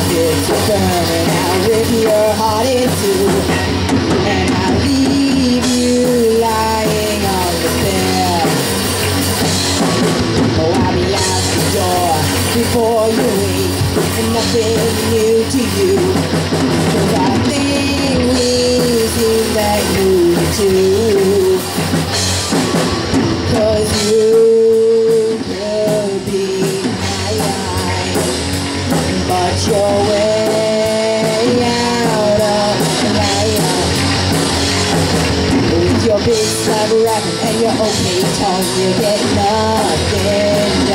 and I'll rip your heart in two, and I'll leave you lying on the bed. Oh, I'll be out the door before you wake, and nothing new to you. Cause I think we seem that new too. Big slab rap and your okay tongue, you get nothing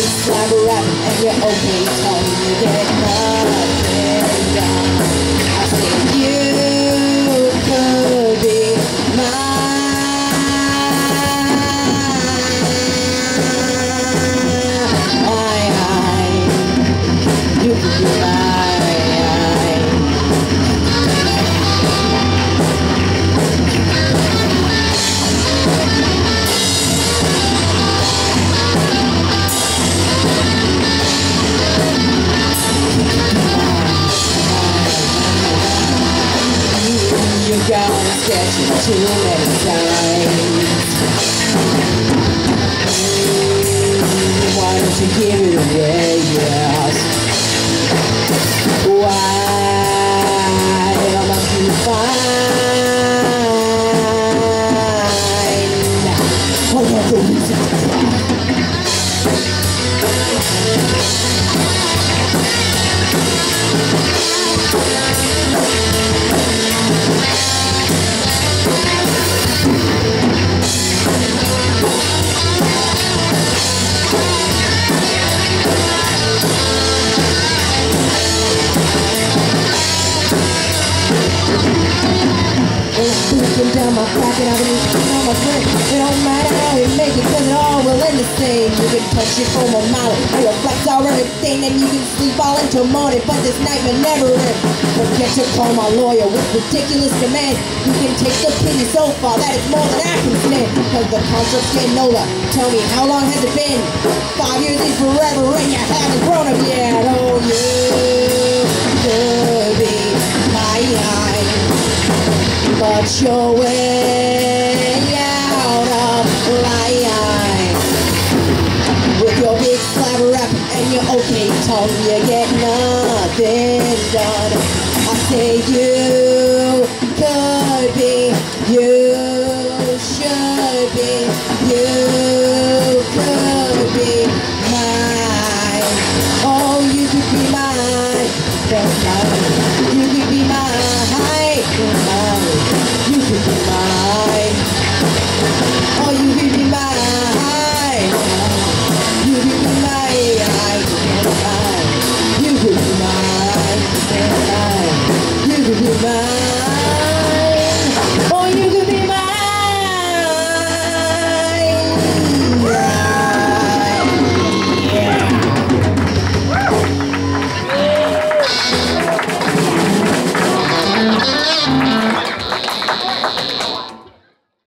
With your big slab rap and your okay tongue, you get nothing. I said you sketch it been my friend. It don't matter how we make it, cause it all will end the same. You can touch it from a mile, it reflects all everything, and you can sleep all until morning, but this nightmare never ends. Forget to call my lawyer with ridiculous demands. You can take the pity so far that it's more than I can stand. Cause the concept's getting older. Tell me, how long has it been? Five years is forever, and you haven't grown up yet. Oh, but you're way out of line. With your big slab rap and your okay tongue, you get nothing done. I say you Goodbye.